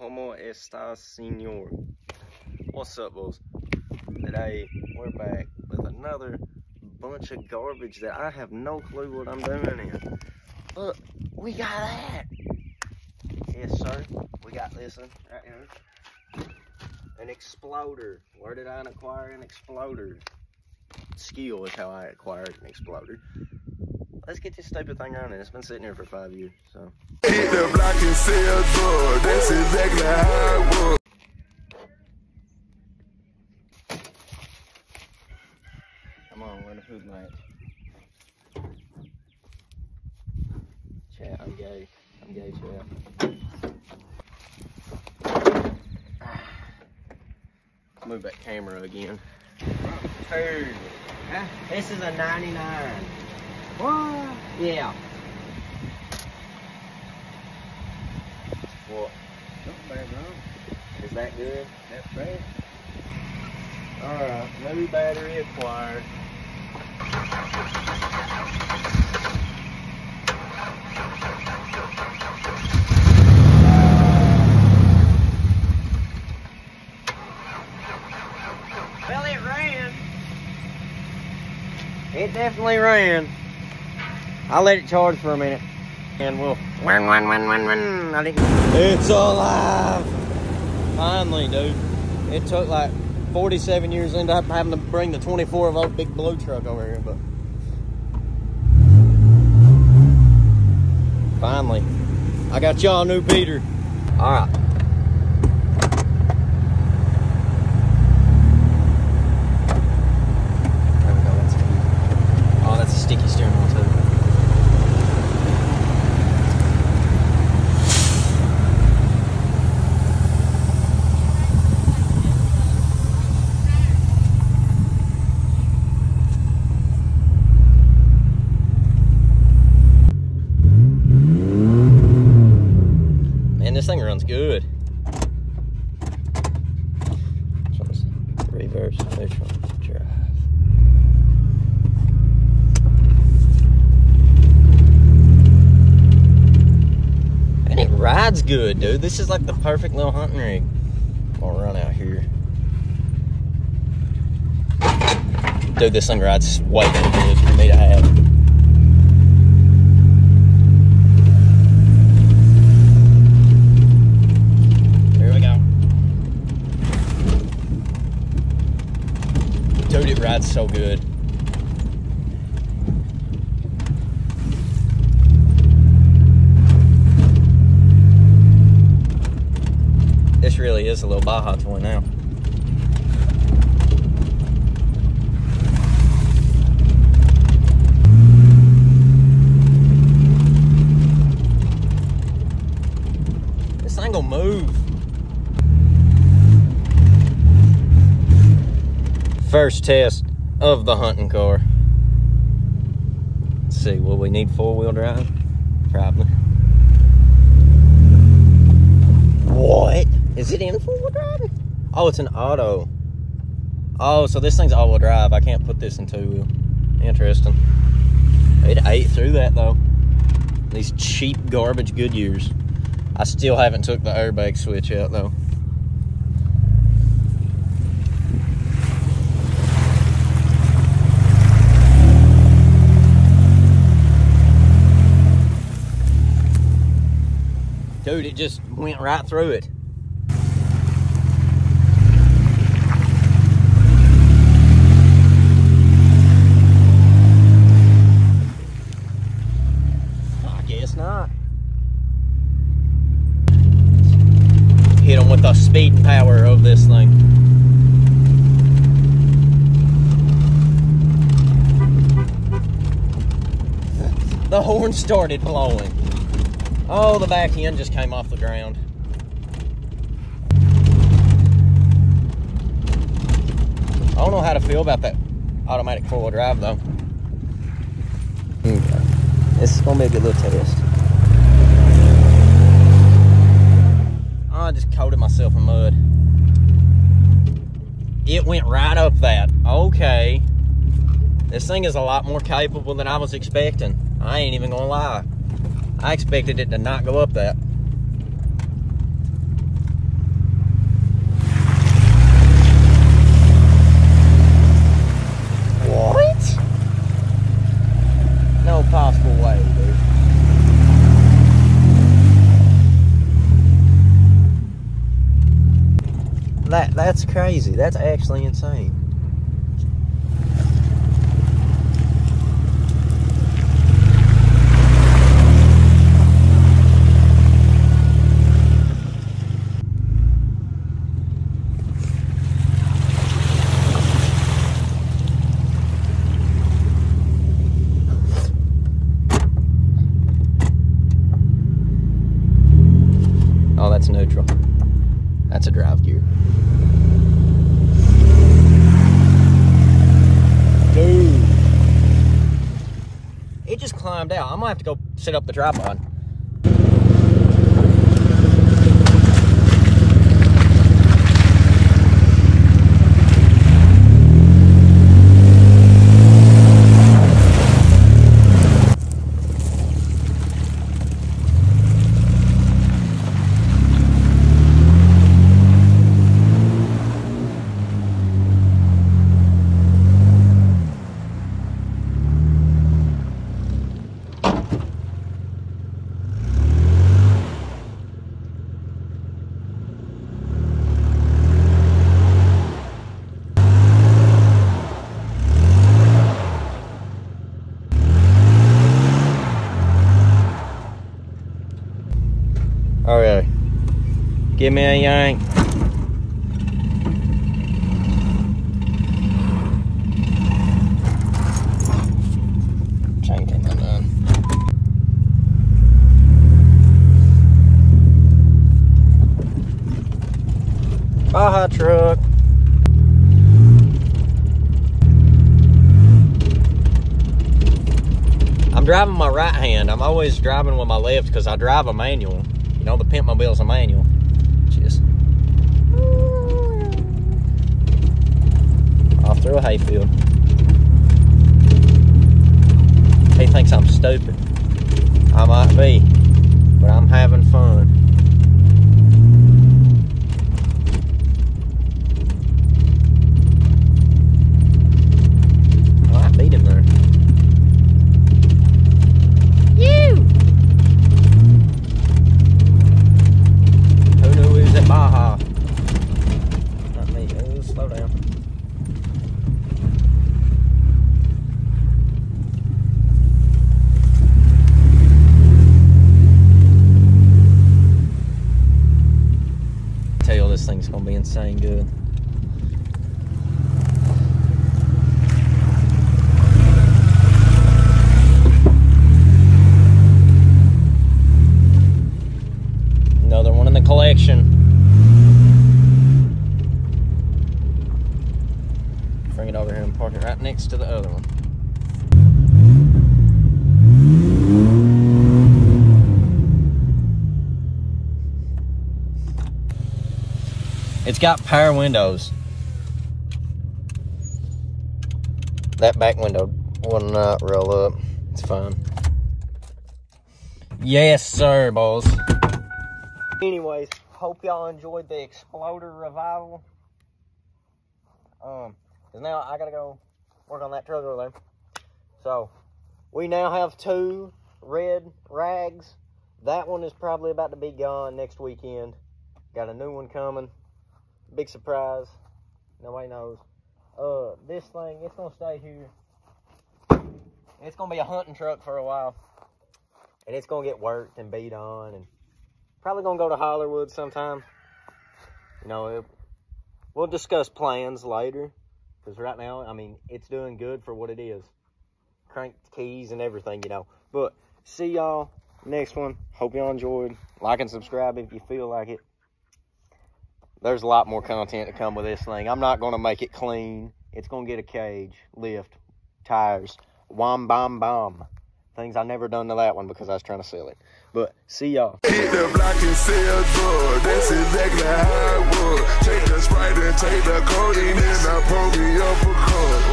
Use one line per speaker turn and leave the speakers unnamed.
Como estas, senor? What's up, boys? Today, we're back with another bunch of garbage that I have no clue what I'm doing in. Look, we got that! Yes, sir. We got this one right here. An exploder. Where did I acquire an exploder? Skill is how I acquired an exploder. Let's get this stupid thing running. It's been sitting here for five years, so.
Hit the block and sell drugs. That's exactly how it was.
Come on, we're in a hood match. Chat, I'm gay. I'm gay, chat. Let's move that camera again. Turd. Huh? This is a 99. What? Yeah. What?
Not bad, no.
Is that good?
That's bad.
Alright, new battery acquired. Well, it ran. It definitely ran. I'll let it charge for a minute. And we'll. Win, win, win, win, win. I didn't. It's alive! Finally, dude. It took like 47 years into up having to bring the 24 of volt big blue truck over here, but finally, I got y'all a new Peter. All right. There we go. That's oh, that's a sticky steering wheel too. Man, this thing runs good. One's reverse, one's drive. And it rides good, dude. This is like the perfect little hunting rig. I'll run out here. Dude, this thing rides way too good for me to have. Here we go. Dude, it rides so good. This really is a little Baja toy now. This thing gonna move. First test of the hunting car. Let's see, will we need four wheel drive? Probably. What? Is it in four wheel drive? Oh, it's an auto. Oh, so this thing's all wheel drive. I can't put this in two wheel. Interesting. It ate through that though. These cheap garbage Goodyears. I still haven't took the airbag switch out though. Dude, it just went right through it. I guess not. Hit them with the speed and power of this thing. The horn started blowing. Oh, the back end just came off the ground. I don't know how to feel about that automatic four-wheel drive though. Okay. This is gonna be a good little test. Oh, I just coated myself in mud. It went right up that. Okay. This thing is a lot more capable than I was expecting. I ain't even gonna lie. I expected it to not go up that. What? No possible way, dude. That, that's crazy. That's actually insane. Neutral. That's a drive gear. Dude. It just climbed out. I'm gonna have to go set up the tripod. Okay. Give me a yank. Chain came undone. Baja truck. I'm driving my right hand. I'm always driving with my left because I drive a manual. You know, the Pimp Mobile's a manual. Just off through a hayfield. He thinks I'm stupid. I might be, but I'm having fun. Oh, I beat him there. You! Who knew he was at Baja? Not me. Ooh, slow down. Tell you this thing's gonna be insane good. Another one in the collection. Bring it over here and park it right next to the other one. It's got power windows. That back window will not roll up. It's fine. Yes, sir, boys. Anyways, hope y'all enjoyed the Exploder revival. Um, cause now I gotta go work on that truck over there. So, we now have two red rags. That one is probably about to be gone next weekend. Got a new one coming. Big surprise. Nobody knows. Uh, this thing, it's gonna stay here. It's gonna be a hunting truck for a while. And it's gonna get worked and beat on and probably gonna go to Hollywood sometime. You know, it, we'll discuss plans later. Because right now, I mean, it's doing good for what it is. Cranked keys and everything, you know. But see y'all next one. Hope y'all enjoyed. Like and subscribe if you feel like it. There's a lot more content to come with this thing. I'm not going to make it clean. It's going to get a cage, lift, tires, wham, bam, bam. Things I never done to that one because I was trying to sell it. But see y'all.
Hit the block and sell drugs. That's exactly how. Take the sprite and take the codeine and I me up a.